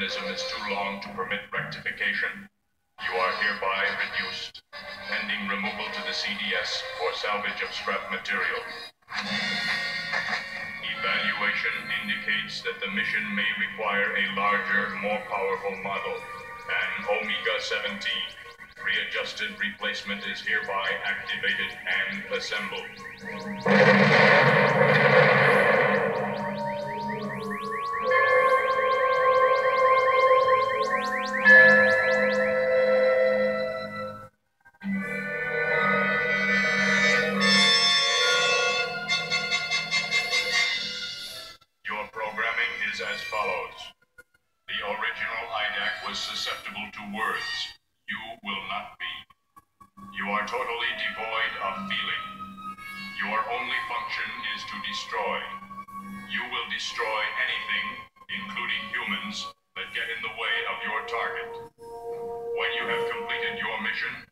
mechanism is too long to permit rectification. You are hereby reduced, pending removal to the CDS for salvage of scrap material. Evaluation indicates that the mission may require a larger, more powerful model, an Omega-17. Readjusted replacement is hereby activated and assembled. Was susceptible to words. You will not be. You are totally devoid of feeling. Your only function is to destroy. You will destroy anything, including humans, that get in the way of your target. When you have completed your mission,